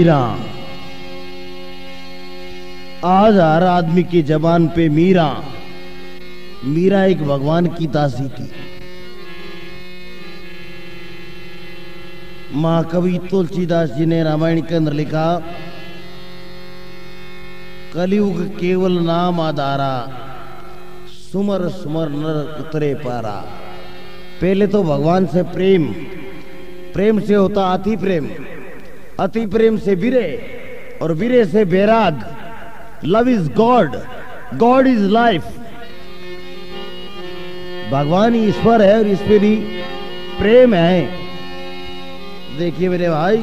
मीरा। आज हर आदमी की जबान पे मीरा। मीरा एक भगवान की दासी थी। महाकवि तुलसीदास जी ने रामायण के अंदर लिखा, कलयुग केवल नाम आधारा, सुमर सुमर नर उतरे पारा। पहले तो भगवान से प्रेम प्रेम से होता अति प्रेम। अति प्रेम से विरे और विरे से बैराग। Love is God God is life भगवान ईश्वर है और ईश्वरी प्रेम है। देखिए मेरे भाई।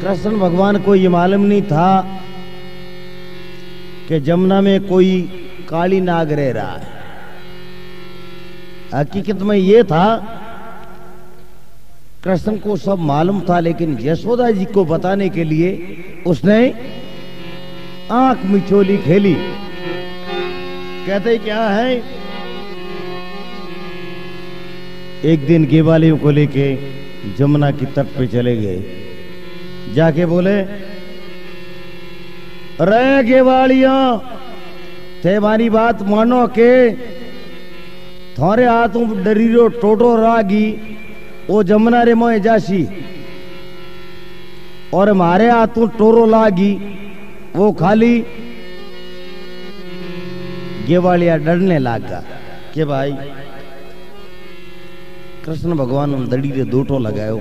कृष्ण भगवान को ये मालूम नहीं था कि जमुना में कोई काली नाग रह रहा है। हकीकत में ये था, कृष्ण को सब मालूम था, लेकिन यशोदा जी को बताने के लिए उसने आँख मिचोली खेली। कहते क्या है? एक दिन गेवालियों को लेके जमुना की तट पे चले गए। जाके बोले रे गेवालिया थे मारी बात मानो के थारे हाथ डरी रो टोटो रागी वो जमुना रे मोए जासी। और मारे हाथ टोरो लागी, वो खाली गेवालिया डरने लगा के भाई, कृष्ण भगवान दड़ी रे दोटो लगायो,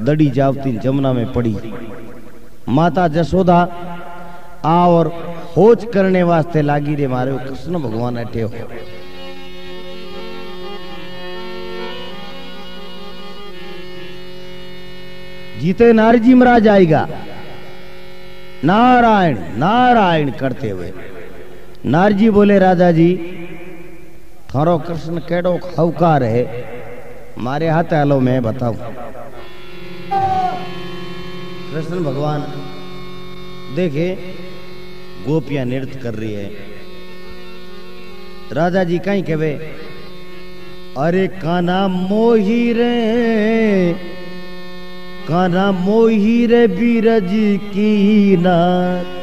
दड़ी जावती जमुना में पड़ी। माता जसोदा, आ और खोज करने वास्ते लागी रे मारे कृष्ण भगवान अटे हो। जीते नारजी महाराज आएगा। नारायण नारायण करते हुए। नारजी बोले राजा जी थारो कृष्ण केड़ो खौकार है, मारे हाथ आलो, मैं बताऊ। कृष्ण भगवान, देखे गोपियाँ नृत्य कर रही है। राजा जी कहीं कहे, अरे काना मोही रे काना मोही रे बीरज की नाथ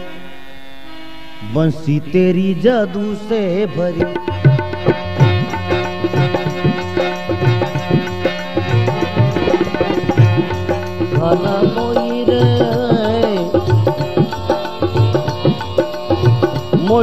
बंसी तेरी जादू से भरी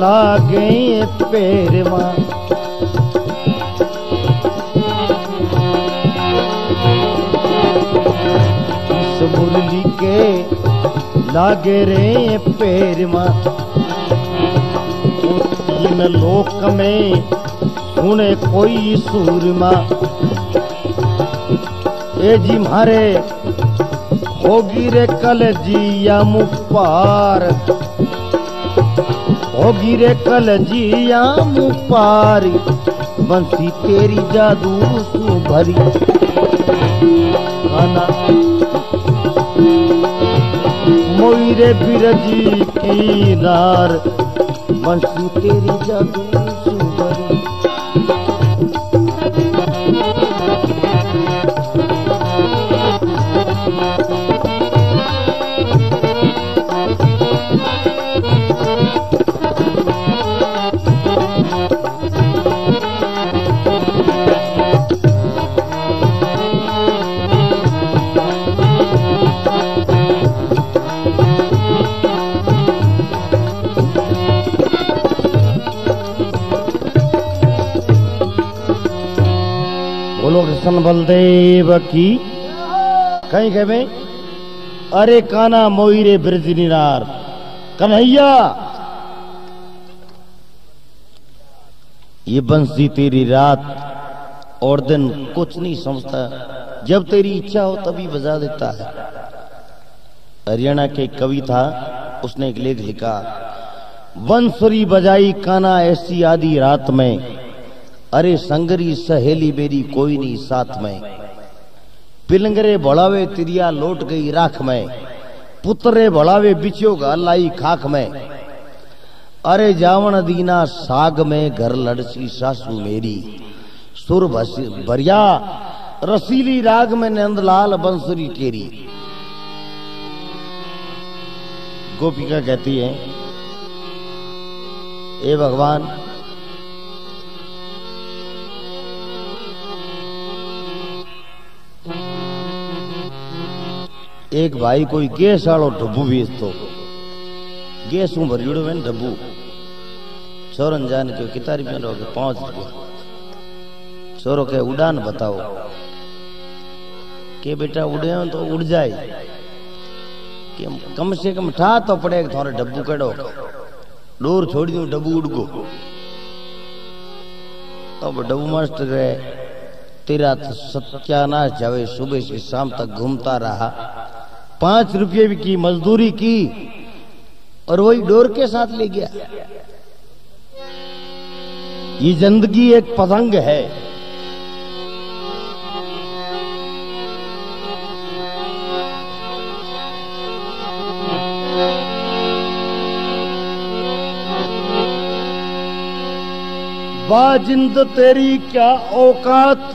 लागे पैरवा। इस मुरली के लागे रे पैरवा। ओ लोक में सुने कोई सूरमा। ए जी मारे, होगी रे कल जिया मुपार रे कल जिया मुपारी बंसी तेरी जादू सु भरी खाना। मोई रे बिरजी की नार, बंसी तेरी जादू सु कृष्ण बलदेव की। कहीं कहे अरे काना मोईरे ब्रज निरार। कन्हैया ये बंसी तेरी रात और दिन कुछ नहीं समझता। जब तेरी इच्छा हो तभी बजा देता है। हरियाणा के कवि था, उसने एक लेख लिखा बंसुरी बजाई काना ऐसी आदि रात में अरे संगरी सहेली मेरी कोई नहीं साथ में। पिलंगरे भड़ावे तिरिया लौट गई राख में। पुत्रे भड़ावे बिछो गा लाई खाख में। अरे जावण दीना साग में घर लड़सी सासू मेरी। सुर भरिया, रसीली राग में नंदलाल बंसुरी केरी गोपिका कहती है, ए भगवान एक भाई कोई गैस वालो डब्बू बेचतो। गैस हूँ भरियोड़ो है डब्बू छोरन जान के कितना रुपया लोगे पाँच रुपया छोरो के उड़ान बताओ। के बेटा उड़े हो तो उड़ जाए। कि कम से कम ठा तो पड़े थोड़े डब्बू कड़ो। डोर छोड़ दो डब्बू उड़ गो। अब डब्बू मास्टर गए तेरा तो सत्यानाश जावे, सुबह से शाम तक घूमता रहा। पाँच रुपये की, मजदूरी की, और वही डोर के साथ ले गया। ये ज़िंदगी एक पतंग है। बाजिंद तेरी क्या औकात?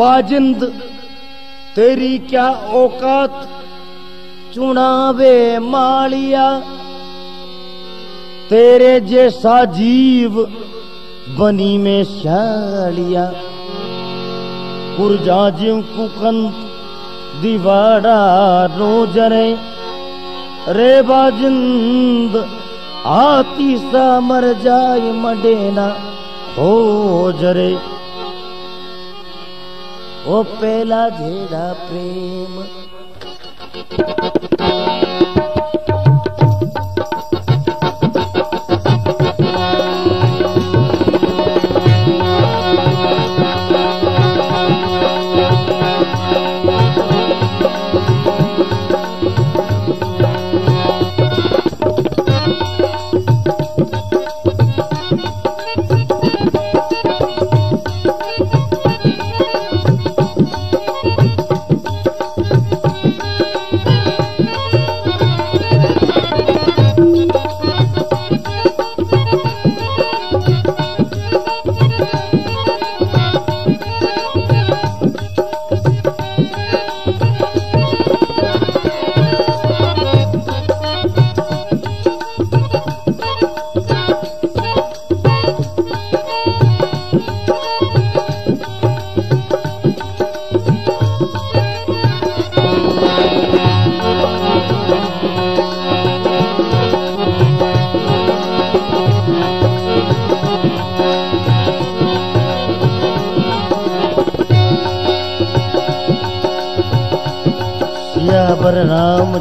बाजिंद, तेरी क्या औकात? चुनावे मालिया। तेरे जैसा जीव बनी में शालिया। पुरजाजिम कुकंत दिवाड़ा रोजरे रे। बाजिंद आती सा मर जाए मडेना हो जरे ओ पेला जेड़ा प्रेम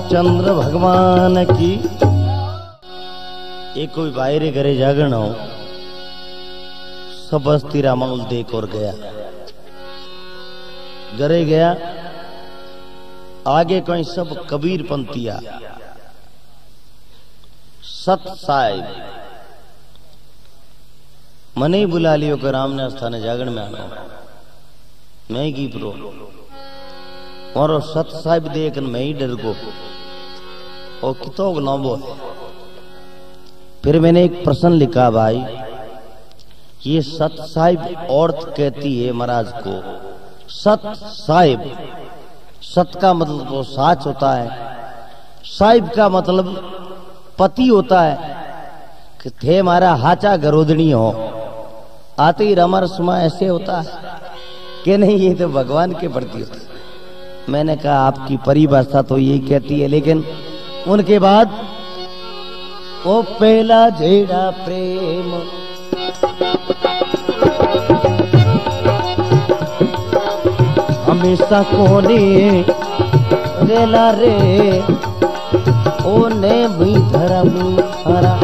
रामचंद्र भगवान की। एक कोई बाहरे घरे जागरण हो सब बस्ती रामाउल देख और गया। घरे गया, आगे कोई सब कबीर पंथिया। सत साहेब, मने ही बुला लियो कि राम ने स्थाने जागरण में आना। मैं की प्रो। और सत साहिब देख मैं ही डर गो और कितो गलाबो है फिर मैंने एक प्रश्न लिखा, भाई, ये सत साहिब औरत कहती है महाराज को, सत साहिब, सत का मतलब तो साच होता है, साहिब का मतलब पति होता है, कि थे मारा हाचा गरोदनी हो, आते ही रमा रसमा ऐसे होता है, कि नहीं, ये तो भगवान के प्रति होता मैंने कहा, आपकी परिभाषा तो यही कहती है, लेकिन उनके बाद ओ पहला जेड़ा प्रेम। हमेशा कोने रेला रे, ओने भी धर्म हरा।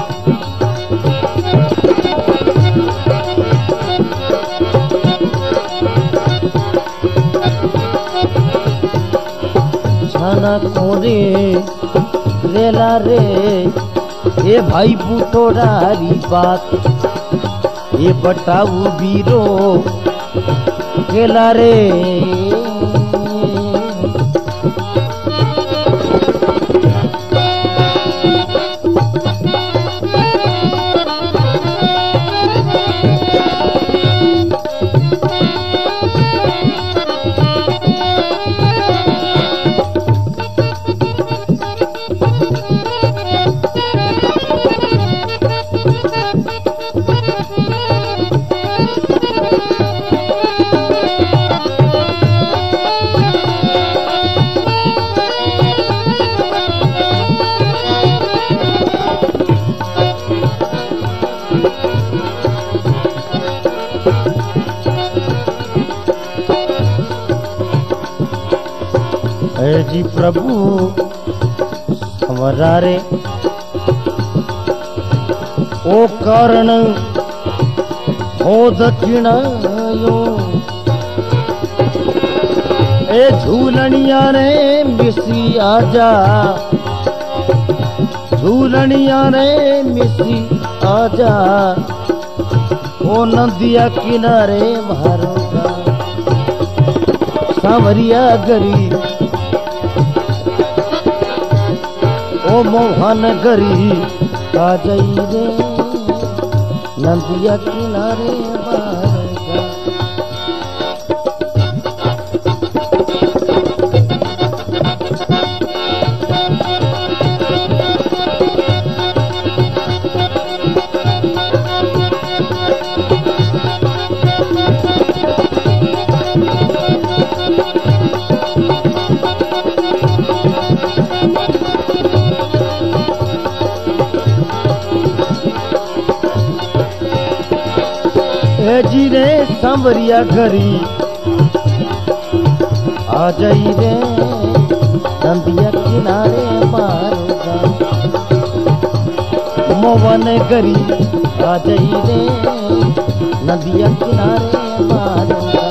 छाना कोने रेला रे। ए भाई बुटोरारी बात ये बताऊ बीरो केला रे। प्रभु। हमारा रे ओ कारण हो दक्षिणायो ए झूलनिया रे, मिसी आजा। झूलनिया रे, मिसी आजा। ओ नदिया किनारे मारोगा सांवरिया गरी मोहन नदिया किनारे सांवरिया गरी आ जाई रे, नदिया किनारे मारगा मोवन गरी आ जाई रे, नदिया किनारे मारगा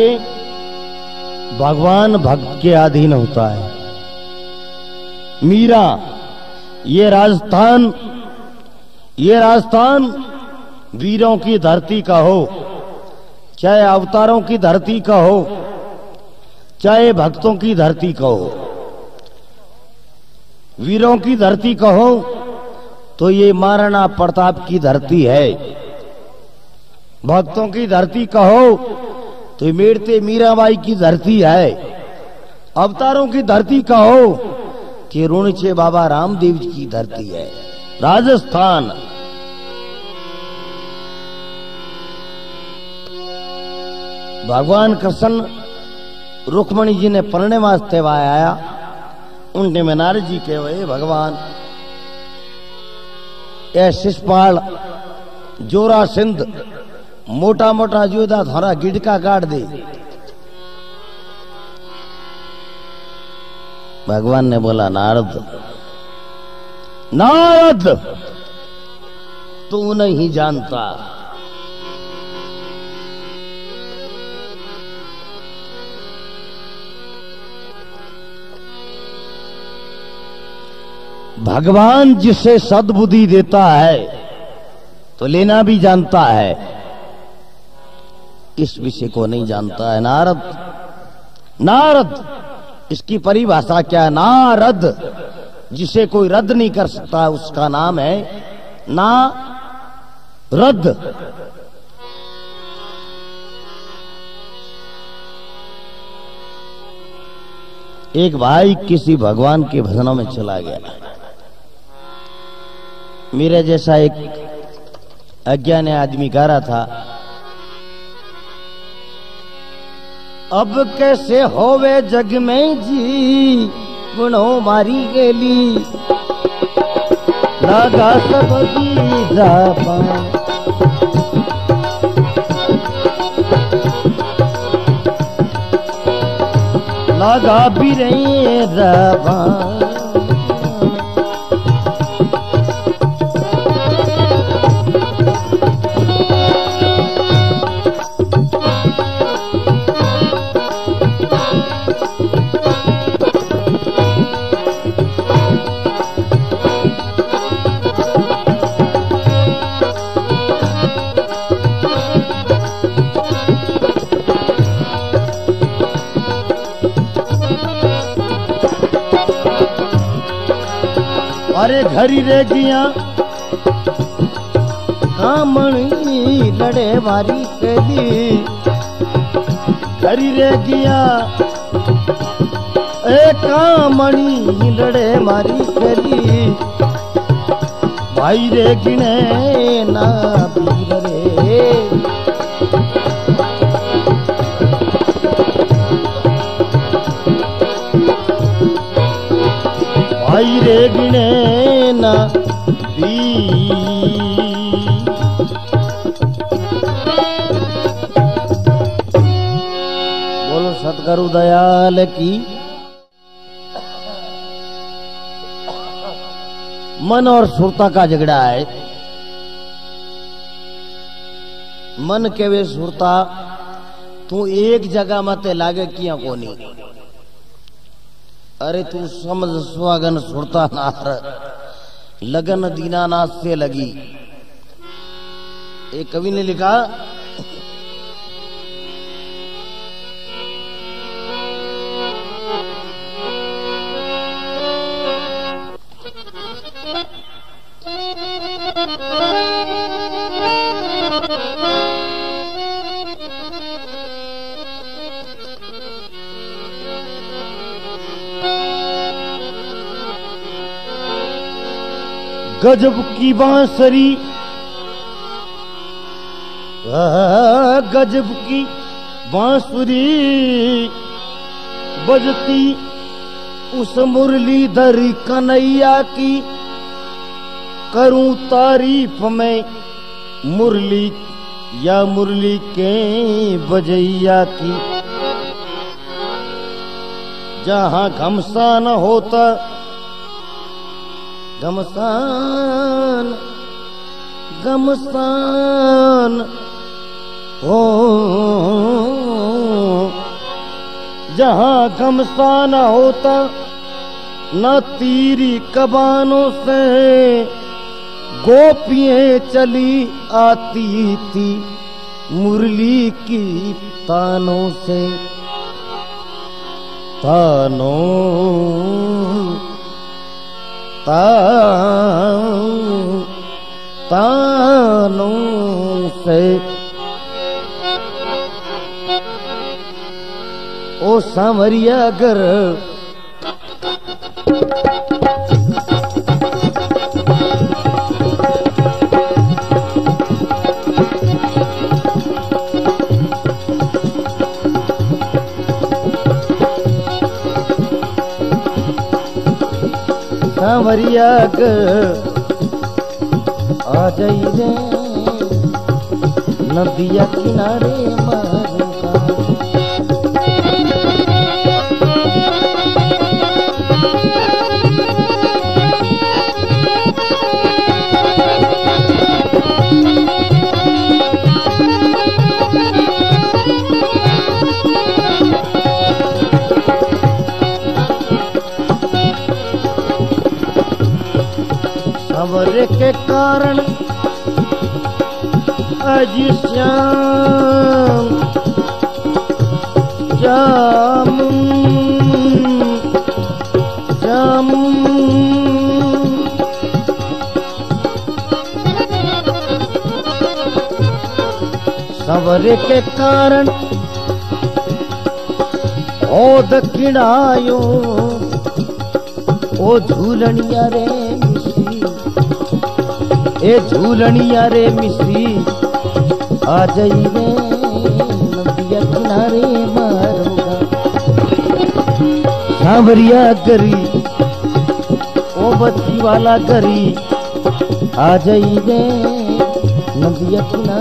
देखिए भगवान भक्त के अधीन होता है। मीरा, ये राजस्थान ये राजस्थान वीरों की धरती का हो, चाहे अवतारों की धरती का हो, चाहे भक्तों की धरती का हो, वीरों की धरती का हो तो ये महाराणा प्रताप की धरती है। भक्तों की धरती कहो तो मेरते मीराबाई की धरती है। अवतारों की धरती कहो कि ऋणचे बाबा रामदेव जी की धरती है। राजस्थान। भगवान कृष्ण रुक्मणी जी ने पढ़ने वास्ते आया। उनके में नारद जी के वे भगवान। ए शिषपाल जोरा सिंध मोटा मोटा जोदा थारा गिडका काट दे। भगवान ने बोला, नारद नारद, तू नहीं जानता। भगवान जिसे सद्बुद्धि देता है तो लेना भी जानता है। इस विषय को नहीं जानता है? नारद। नारद, इसकी परिभाषा क्या है? नारद, जिसे कोई रद्द नहीं कर सकता, उसका नाम है ना रद्द। एक भाई किसी भगवान के भजनों में चला गया। मेरे जैसा एक अज्ञान आदमी गा रहा था। अब कैसे होवे जग में जी? गुणो मारी गेली। लगा सब लगा भी रही रबा घरी रे गिया कामणी लड़े मारी कली घरी रे गिया ए कामणी लड़े मारी कली भाई रे गिने ना पीर रे भाई रे गिने बोलो सतगुरु दयाल की। मन और सुरता का झगड़ा है। मन के वे सुरता, तू एक जगह मत लागे किया कोनी। अरे तू समझ स्वागन सुरता नार। लगन दीनानाथ से लगी। एक कवि ने लिखा गजब की बांसुरी। गजब की बांसुरी बजती उस मुरली मुरलीधर कन्हैया की। करूँ तारीफ़ में मुरली या मुरली के बजैया की। जहाँ घमसान होता गमसान गमसान हो जहाँ गमसान होता, न तीरी कबानों से गोपियाँ चली आती थी, मुरली की तानों से, तानों तानों से ओ सामरिया घर सावरिया आ जाइए। नदिया किनारे मारूँगा सवरे के कारण श्याम श्याम श्याम सवरे के कारण ओ दक्षिणायो ओ झूलनिया रे। ए झूलनिया रे मिश्री आ जाई रे नदिया किनारे मारूँगा। सांवरिया करी ओ बत्ती वाला करी आ जाई रे नदिया किनारे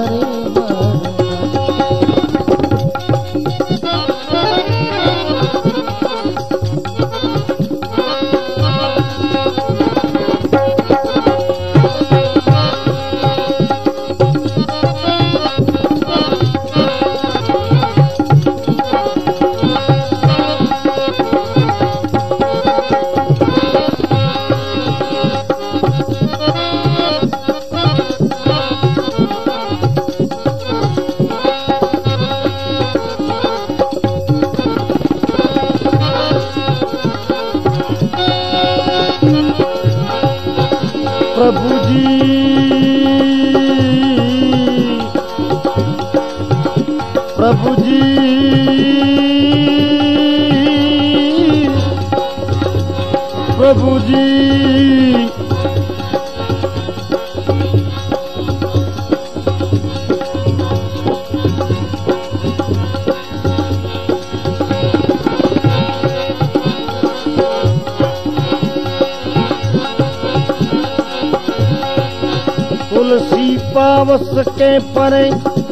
के परे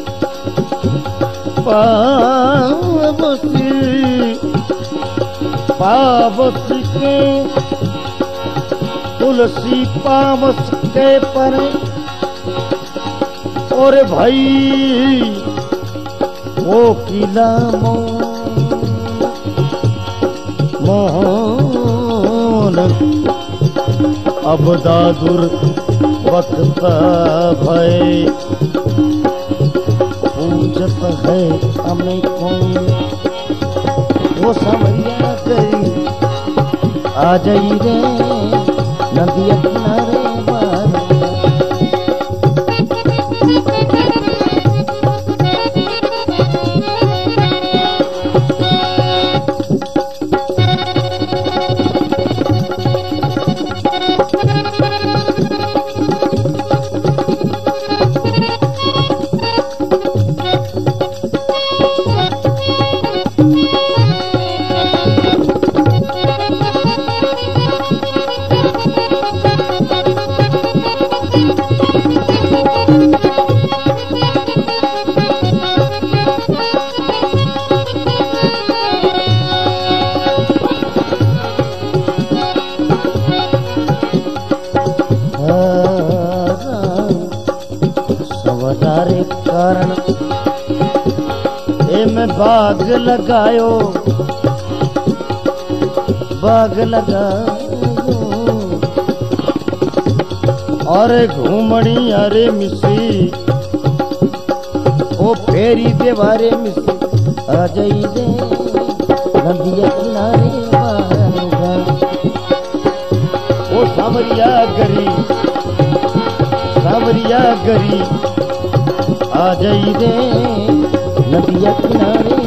पावस के, तुलसी पावस के परे। और भाई, वो किला मोहन। अब दादुर वक्त भय है गई आ जाई किनारे। बार लगायो। बाग लगायो। अरे घूमणी, अरे मिसी। ओ फेरी देवारे मिसी। जाई दे, नदिया किनारे ओ सावरिया गरी सावरिया गरी। आ जाई रे नदिया किनारे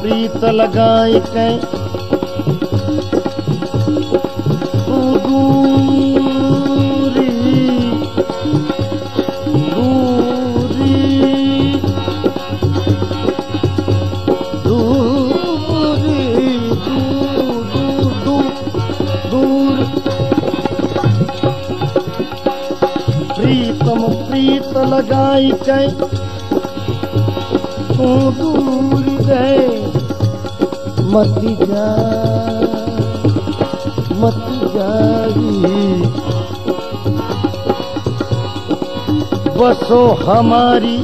प्रीत लगाई के प्रीत लगाई के तू मत जा, मत जाई। बसो हमारी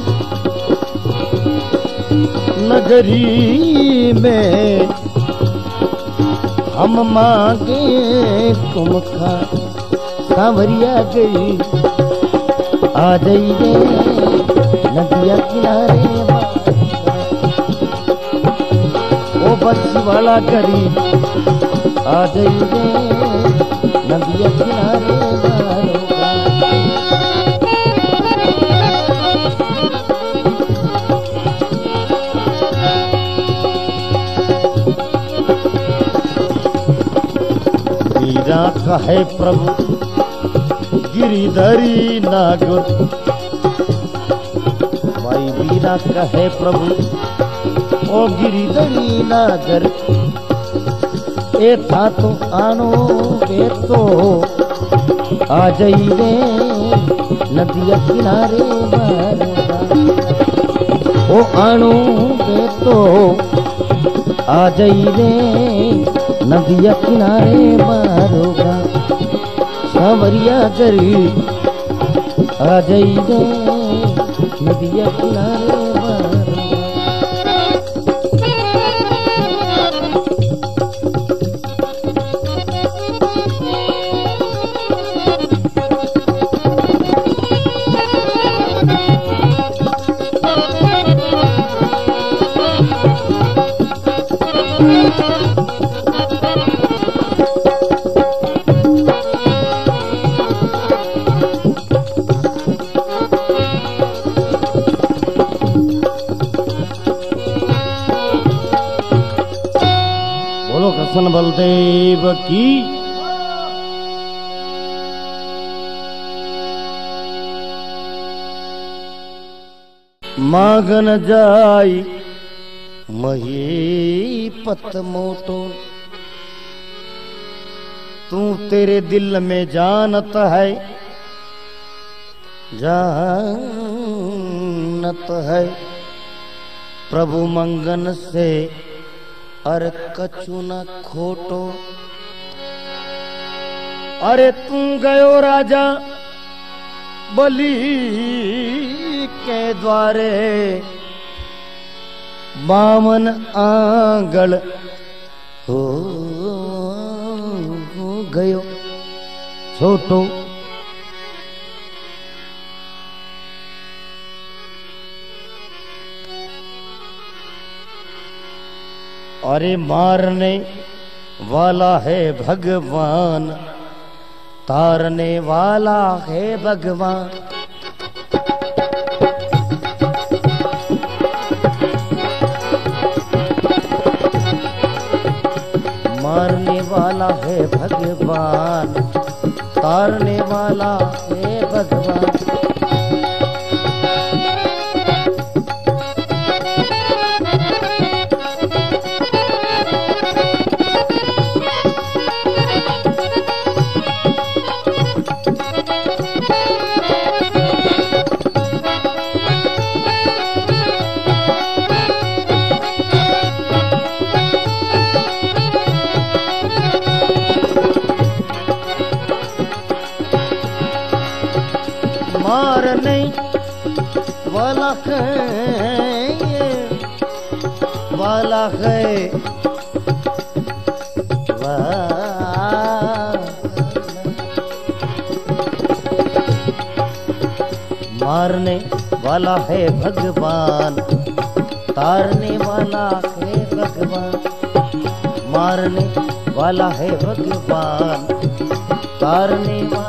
नगरी में, हम मांगे तुम खा। सांवरिया गई, आ जाइए नदिया किनारे। ओ वाला करी। आ जाइए नदिया किनारे कहे प्रभु, गिरिधरी नागर। भाई वीरा कहे प्रभु ओ गिरिधरी नागर, ए था तो आनो बे तो आ जाइए नदिया किनारे ओ आनो बे तो आ जाइए नदिया किनारे मारोगा सांवरिया करी आ जाइए नदिया किनारे बलदेव की मागन जाई मही पत मोटो। तू तेरे दिल में जानत है जानत है। प्रभु मंगन से अर कछु न खोटो। अरे तू गयो राजा बलि के द्वारे। बामन आंगल हो गयो। छोटो अरे मारने वाला है भगवान, तारने वाला है भगवान। मारने वाला है भगवान, तारने वाला है भगवान। है। मारने वाला है भगवान, तारने वाला है भगवान, मारने वाला है भगवान, तारने वाला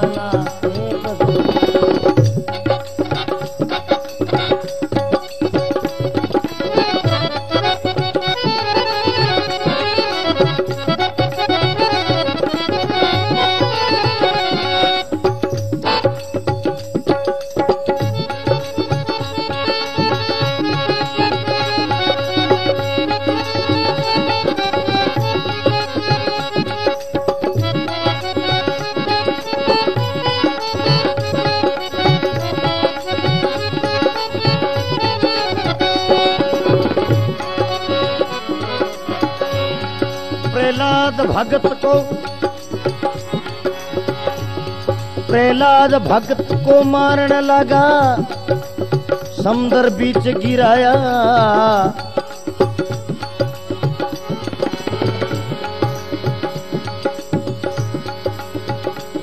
भगत को। प्रहलाद भगत को मारने लगा, समुद्र बीच गिराया।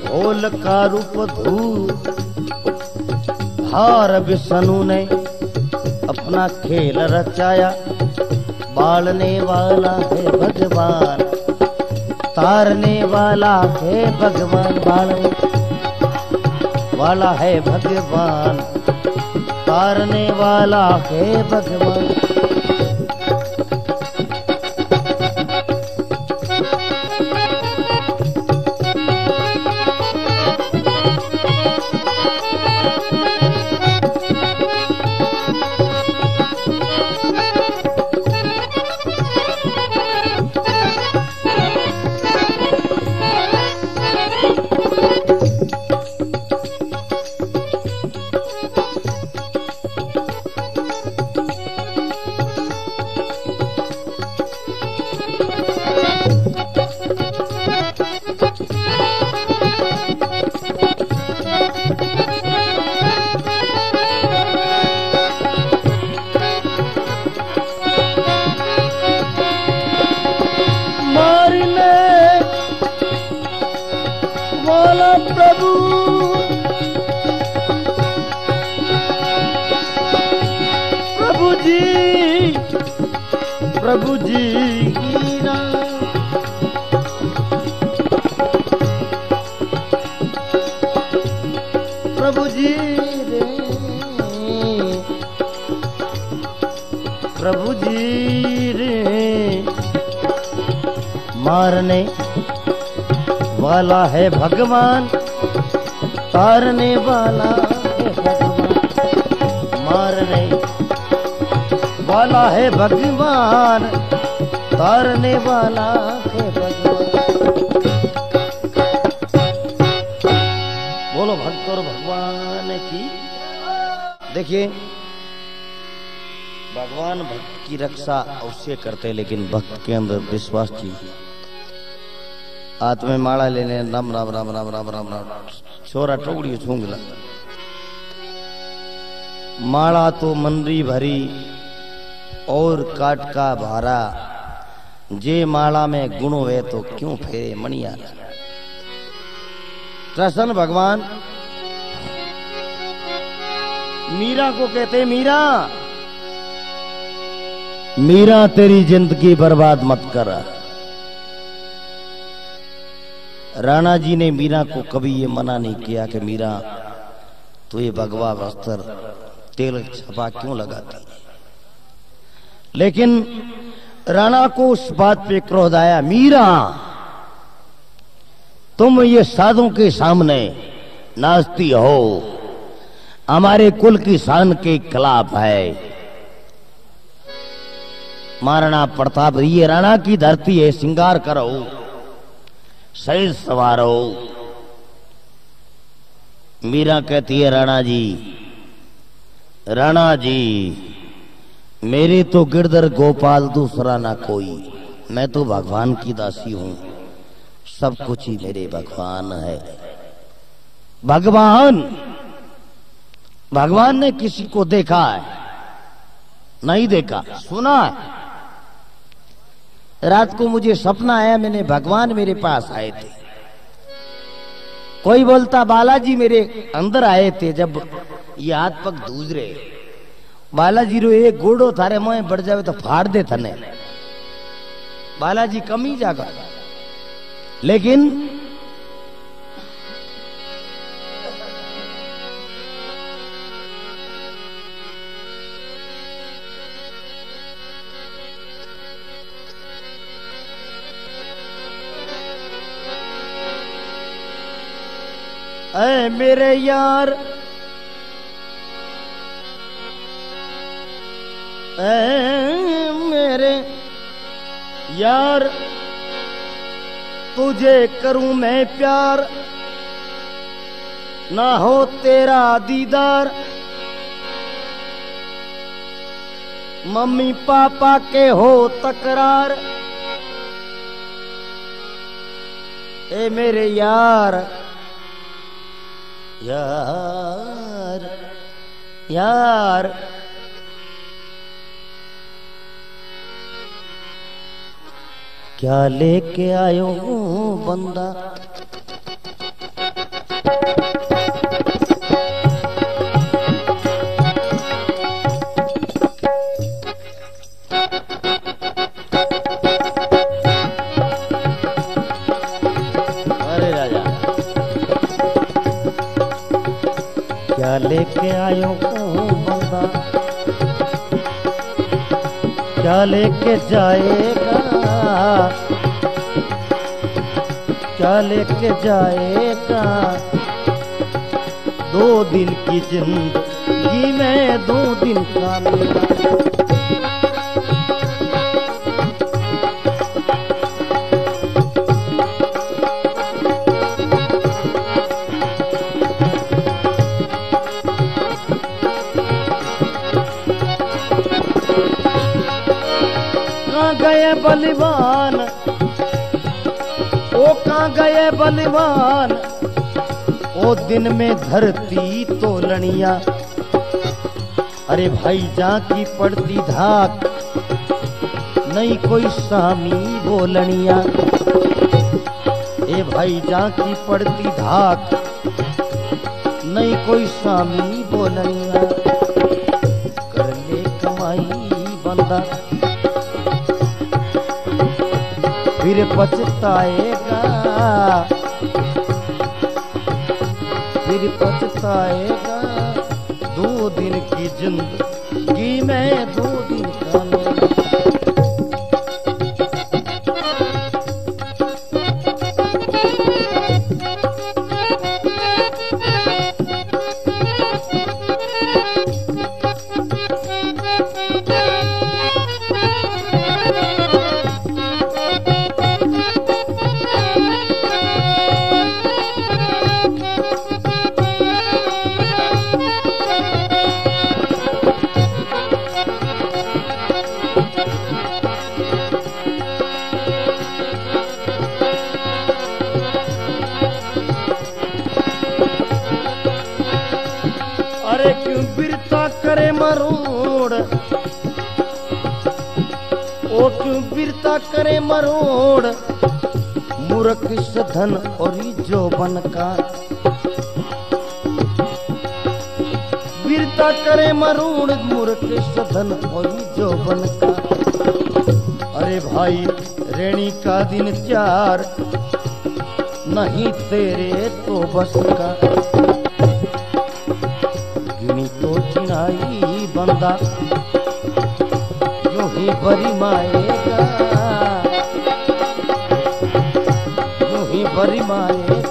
होल का रूप धू हार विष्णु ने अपना खेल रचाया। बालने वाला है भगवान। तारने वाला है भगवान बाण वाला है भगवान। तारने वाला है भगवान। वाला है भगवान, तारने वाला है भगवान, मारने वाला है भगवान, तारने वाला है भगवान। बोलो भक्त और भगवान की देखिए, भगवान भक्त की रक्षा अवश्य करते लेकिन भक्त के अंदर विश्वास चाहिए। हाथ में माला लेने, राम राम राम राम राम राम राम। छोरा टोकड़ी छूंगला माला तो मंदी भरी, और काट का भारा। जे माला में गुण हुए तो क्यों फेरे मणिया? कृष्ण भगवान। मीरा को कहते, मीरा मीरा, तेरी ज़िंदगी बर्बाद मत कर। राणा जी ने मीरा को कभी ये मना नहीं किया कि मीरा तो ये भगवा वस्त्र तेल छपा क्यों लगाती? लेकिन राणा को उस बात पे क्रोध आया, मीरा, तुम ये साधु के सामने नाचती हो। हमारे कुल की शान के खिलाफ है। महाराणा प्रताप ये राणा की धरती है, श्रृंगार करो। सही सवारो। मीरा कहती है, राणा जी राणा जी, मेरे तो गिरधर गोपाल दूसरा ना कोई। मैं तो भगवान की दासी हूँ। सब कुछ ही मेरे भगवान है। भगवान भगवान ने किसी को देखा है? नहीं देखा? सुना है? रात को मुझे सपना आया, मैंने भगवान मेरे पास आए थे। कोई बोलता, बालाजी मेरे अंदर आए थे जब ये हाथ पग दूज रहे बालाजी रो एक गोड़ो, थारे मोह बढ़ जावे तो फाड़ दे थने। बालाजी ही जागा। लेकिन ऐ मेरे यार। ऐ मेरे यार, तुझे करूँ मैं प्यार। ना हो तेरा दीदार। मम्मी पापा के हो तकरार। ए मेरे यार यार यार। क्या लेके आयो बंदा? क्या लेके आयो बंदा क्या लेके जाएगा? क्या लेके जाएगा? दो दिन की ज़िंदगी में दो दिन का मेरा बलिवान। ओ कहाँ गए बलिवान? ओ दिन में धरती तो लड़िया अरे भाई जा की पड़ती धाक। नहीं कोई सामी बोलनिया। ए भाई जा की पड़ती धाक। नहीं कोई सामी बोलनिया। कर ले कमाई बंदा। फिर पछताएगा। फिर पछताएगा। दो दिन की ज़िंदगी में दो दिन का का। वीरता करे मरोड़ मूर्ख सदन और जो बन का। अरे भाई, रेणी का दिन चार नहीं तेरे तो बस का। गिनी तो चिनाई बंदा, यूँ ही बरी माएगा बरी माएगा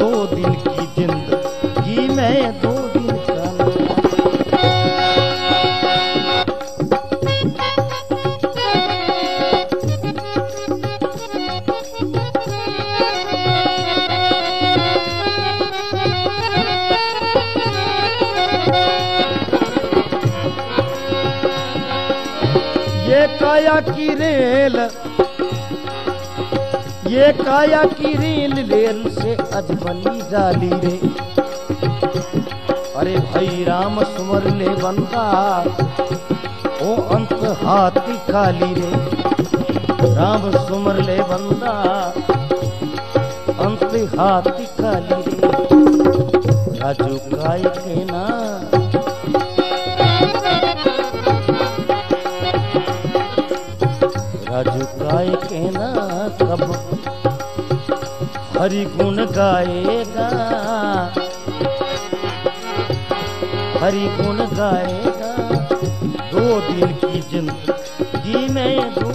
दो दिन की ज़िंदगी में दो दिन का ये काया की रेल ये काया की रेल रेल से अजमली डाली रे। अरे भाई राम सुमर ले बंदा, ओ अंत हाथी काली रे। राम सुमर ले बंदा, अंत हाथी काली रे। राजू काय के ना हरि गुण गाएगा। हरि गुण गाएगा। दो दिन की जिंदगी में दो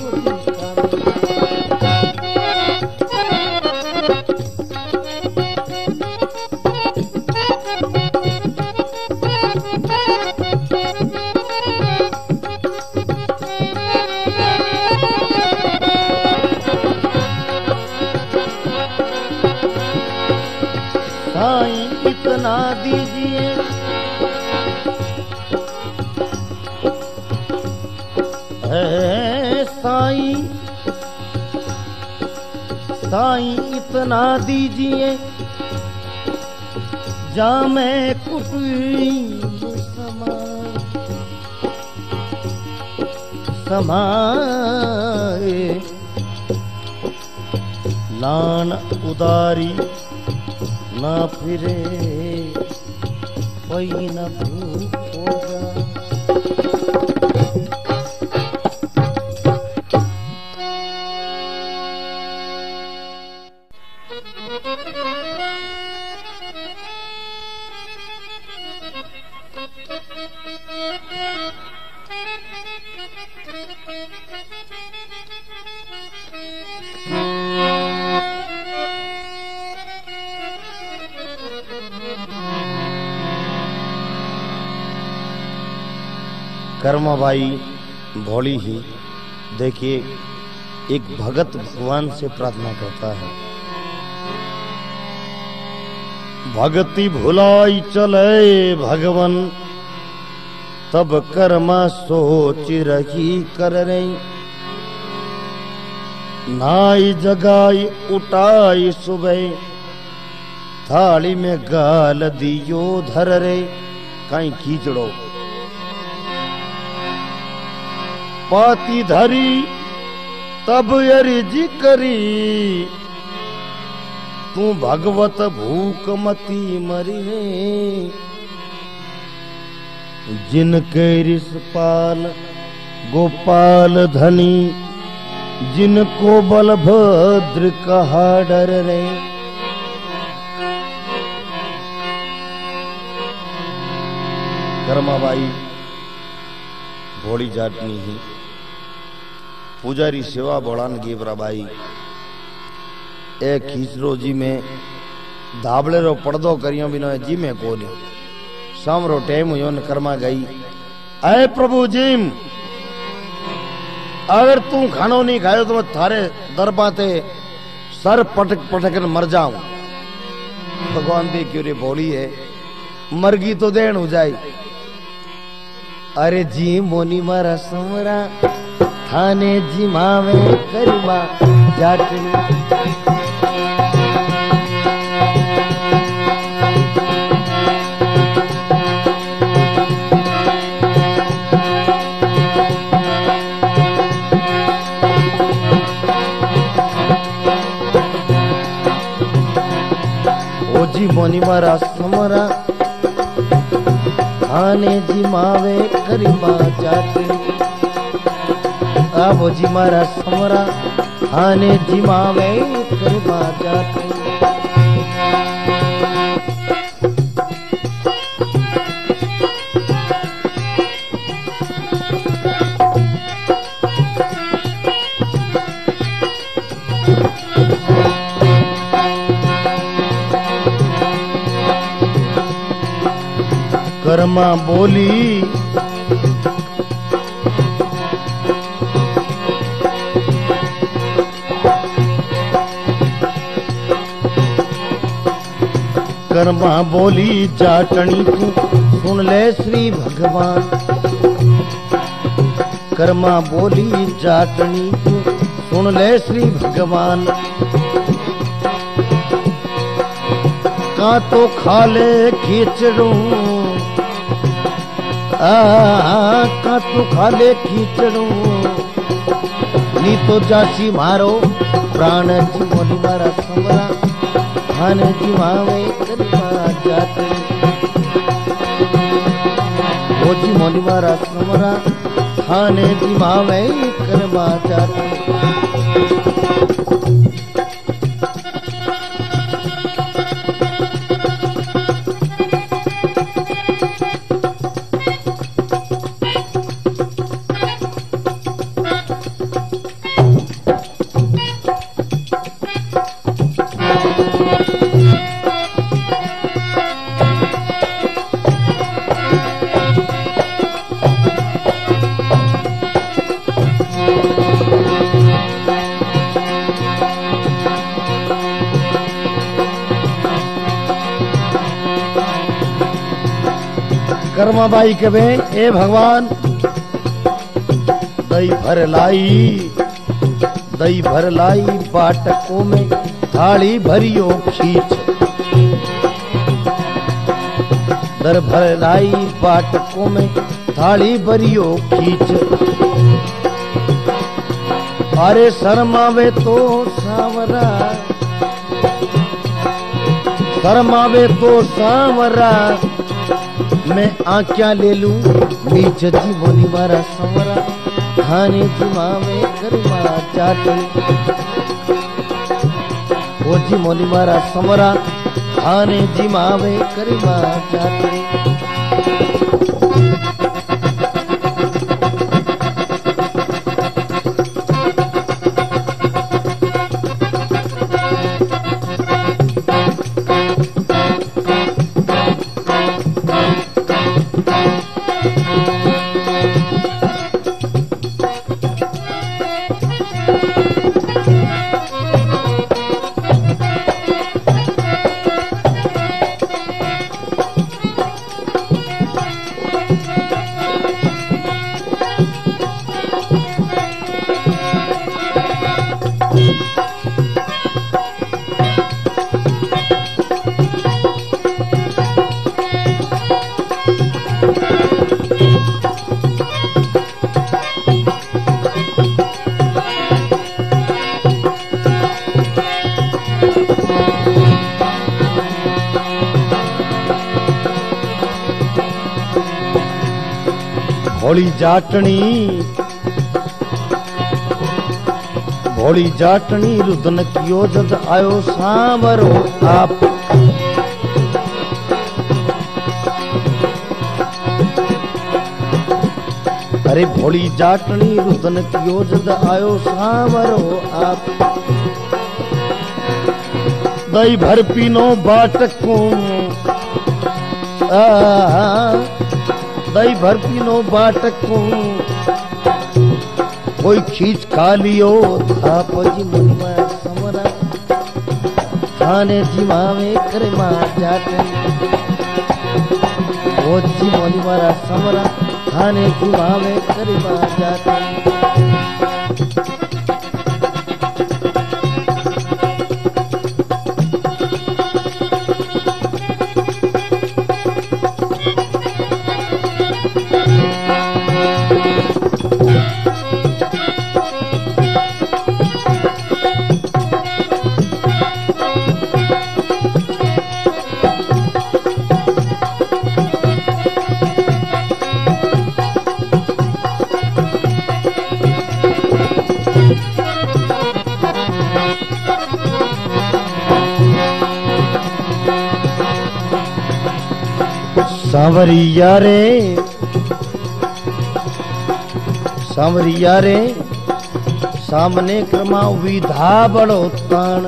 समाए लान उदारी ना फिरे कोई न भूख होगा कर्माबाई भोली ही, देखिए, एक भगत भगवान से प्रार्थना करता है। भगति भुलाई चले भगवन, तब कर्मा सोच रही कर रही। नाई जगाई, उठाई सुबह, थाली में गाल दियो धर रे कहीं खींचड़ो पाती धरी, तब अर्जी करी तू भगवत भूख मती मरी जिनके रिसपाल गोपाल धनी, जिनको बलभद्र कहा डर रे। कर्माबाई ही पुजारी सेवा बोड़ान गेवराबाई ए खीचरो जी में धाबड़े रो पड़दो करियो बिनो जी में कोनी शाम रो टेम हुयो न कर्मा गई अय प्रभु जीम अगर तू खानो नहीं खायो तो मैं थारे दरबाते सर पटक पटक मर जाऊँ भगवान दी क्यों रे बोली है मरगी तो देन हो जाए अरे जी मोनी मारा समरा थाने जी मावे करमा जाटनी जी मोनी मारा समरा थाने जी मावे करमा जाटनी अब जी मारा समरा आने जी मावे करमा कर्मा बोली। कर्मा बोली जाटनी तू सुन ले श्री भगवान। कर्मा बोली जाटनी तू सुन ले श्री भगवान। का तो खा ले खींचड़ू तू खाले खीचड़ो। नी तो जासी मारो प्राण जीवन मारा खबरा धन जीवावे करवा जाते। वो जीवन मारा खबरा खाने जीवावे करवा जाते। कर्माबाई कवे ए भगवान दई भर लाई दई भर लाई, बाटकों में थाली भरियो खींच। दर भर लाई, बाटकों में थाली भरियो खींच। अरे शर्मावे तो सावरा, शर्मावे तो सावरा मैं आख्या ले लू मीच जी बोली मारा समरा खाने जुमा में करमा चाटनी ओ जी मोली मारा समरा खाने जी मावे करमा चाटनी जाटनी भोली जाटनी रुदन कियो जद आयो सांवरो आप। अरे भोली जाटनी रुदन कियो जद आयो सांवरो आप। दही भर पीनो बाटको। आ दही भर पीनो बाटको कोई खींच खा लियो आप जी मुनमा समरा। खाने जी मावे करे मा जाटे। ओ जी मोनी मारा समरा खाने जी सांवरिया रे। सांवरिया रे। सामने क्रमा विधा बड़ो ताण।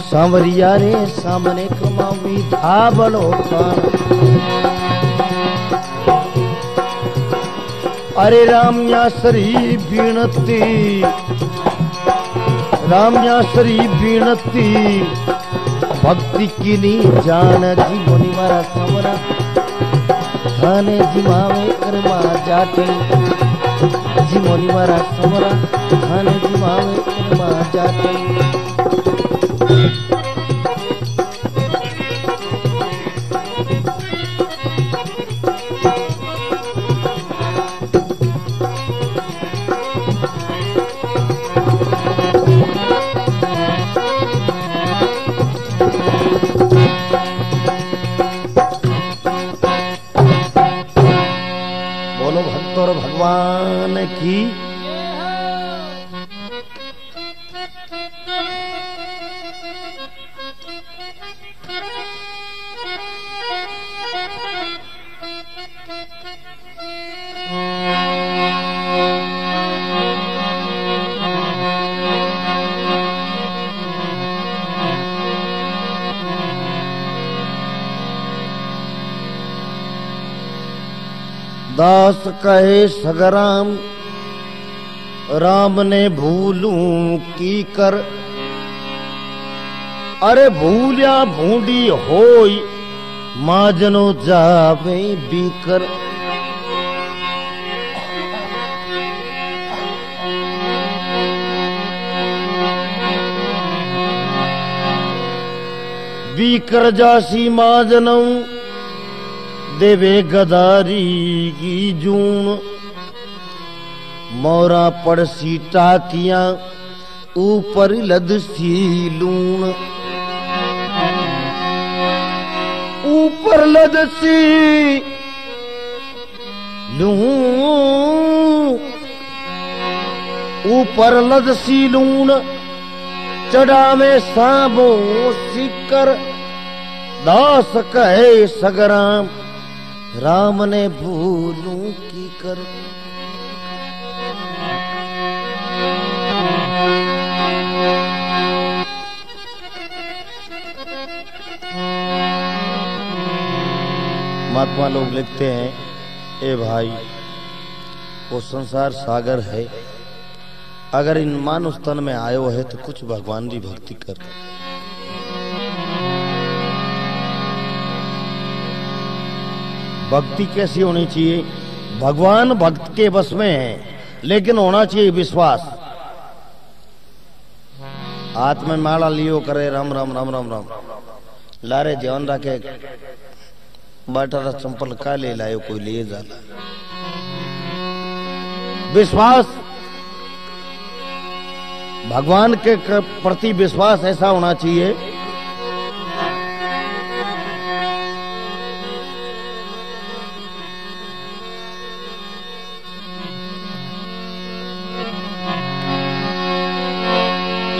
सांवरिया रे, सामने क्रमा विधा बड़ो अरे रामया सरी बीणती। रामया सरी बीणती। भक्ति की नी जान जी मुनि मारा समरा खाने जी मावे कर्मा जाटे जी मुनि मारा समरा खाने जी मावे कर्मा जाटे दास कहे सगराम राम ने भूलू की कर? अरे भूलिया भूडी होई, माजनो जावे बीकर। बीकर जासी माजनऊ देवे गदारी की जून। मोरा पड़सी टाकिया, ऊपर लदसी लूण ऊपर लदसी लूण ऊपर लदसी लूण चढ़ा में साबो सिकर। दास कहे सगराम राम ने भूलू की कर। महात्मा लोग लिखते हैं, ए भाई, वो संसार सागर है। अगर इन मानुष तन में आयो है तो कुछ भगवान की भक्ति कर। भक्ति कैसी होनी चाहिए? भगवान भक्त के बस में है, लेकिन होना चाहिए विश्वास। हाथ में माला लियो करे, राम राम राम राम राम। लारे ध्यान रखे। बैठा चंपल का ले लायो, कोई ले जा। विश्वास। भगवान के प्रति विश्वास ऐसा होना चाहिए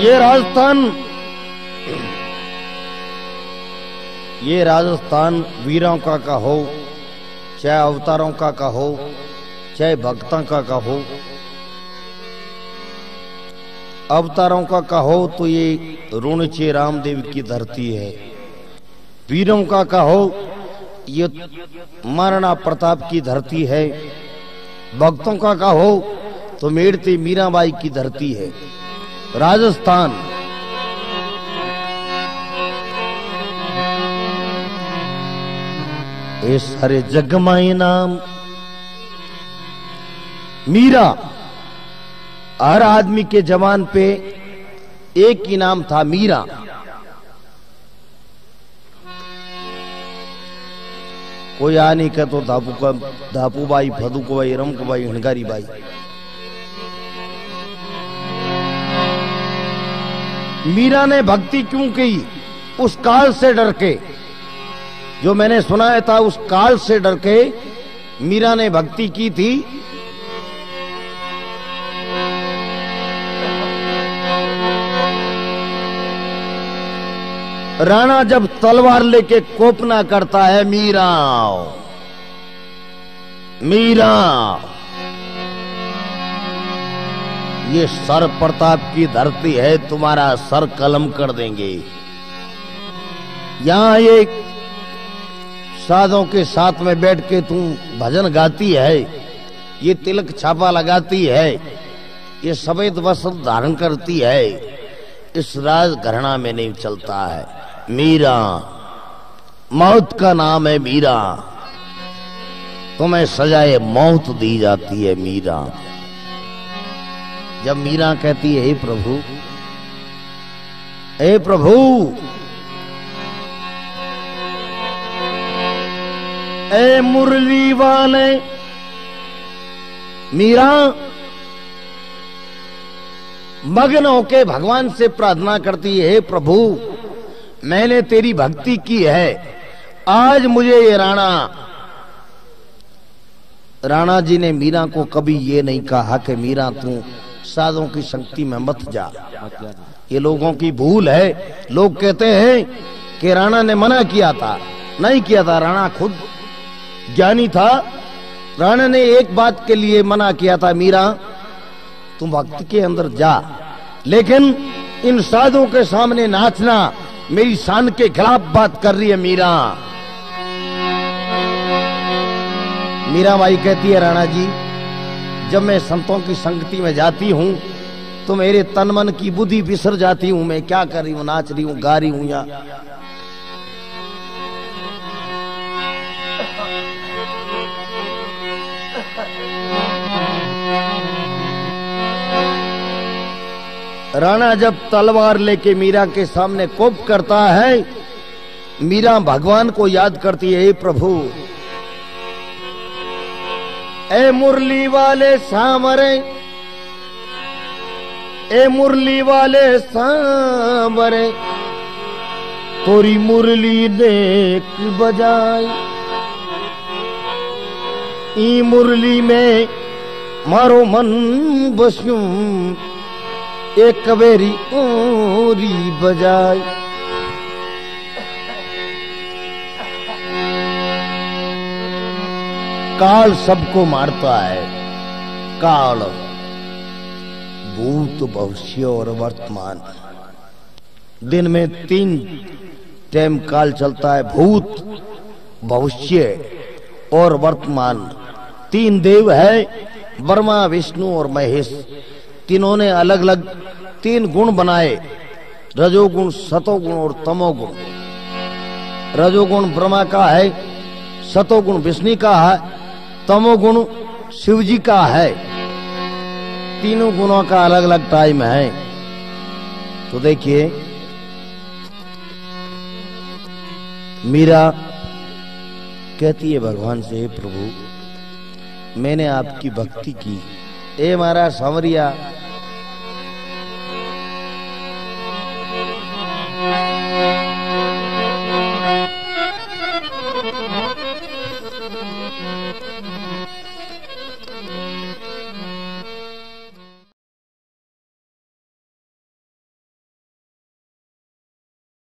ये राजस्थान ये राजस्थान वीरों का का हो चाहे अवतारों का का हो चाहे भक्तों का का हो अवतारों का का हो तो ये ऋणचे रामदेव की धरती है। वीरों का का हो ये महाराणा प्रताप की धरती है। भक्तों का का हो तो मेड़ती मीराबाई की धरती है। राजस्थान। ये सारे जग माई नाम। मीरा, हर आदमी के जवान पे एक ही नाम था मीरा। कोई आ नहीं कहतो धापू का धापू बाई फदू को बाई रम को बाई हणगारी मीरा ने भक्ति क्यों की? उस काल से डर के। जो मैंने सुनाया था, उस काल से डर के मीरा ने भक्ति की थी। राणा जब तलवार लेके कोपना करता है, मीरा मीरा ये सर प्रताप की धरती है, तुम्हारा सर कलम कर देंगे। यहाँ एक साधों के साथ में बैठ के तुम भजन गाती है, ये तिलक छापा लगाती है, ये सफ़ेद वस्त्र धारण करती है, इस राज घरना में नहीं चलता है। मीरा, मौत का नाम है मीरा। तुम्हें सजाए मौत दी जाती है मीरा। जब मीरा कहती है प्रभु, हे प्रभु ए मुरली वाले, मीरा, मग्न होके भगवान से प्रार्थना करती है, हे प्रभु, मैंने तेरी भक्ति की है, आज मुझे ये राणा राणा जी ने मीरा को कभी ये नहीं कहा कि मीरा तू साधों की शक्ति में मत जा। ये लोगों की भूल है। लोग कहते हैं कि राणा ने मना किया था, नहीं किया था, राणा खुद ज्ञानी था। राणा ने एक बात के लिए मना किया था, मीरा, तुम भक्त के अंदर जा। लेकिन इन साधुओं के सामने नाचना मेरी शान के खिलाफ बात कर रही है, मीरा। मीरा बाई कहती है, राणा जी जब मैं संतों की संगति में जाती हूँ तो मेरे तन मन की बुद्धि बिसर जाती हूँ। मैं क्या कर रही हूँ? नाच रही हूँ, गा रही हूँ या? राणा जब तलवार लेके मीरा के सामने कोप करता है, मीरा भगवान को याद करती है प्रभु ए मुरली वाले सामरे ए मुरली वाले सामरे तोरी मुरली देख बजाई। ई मुरली में मारो मन बस्यूं, एक कवेरी ओरी बजाई। काल सबको मारता है। काल भूत, भविष्य और वर्तमान। दिन में तीन टाइम काल चलता है। भूत, भविष्य और वर्तमान। तीन देव है ब्रह्मा विष्णु और महेश। तीनों ने अलग अलग तीन गुण बनाए। रजोगुण, सतोगुण और तमोगुण। रजोगुण ब्रह्मा का है, सतोगुण विष्णु का है तमोगुण शिव जी का है। तीनों गुणों का अलग अलग टाइम है। तो देखिए, मीरा कहती है भगवान से प्रभु, मैंने आपकी भक्ति की। ए मारा सांवरिया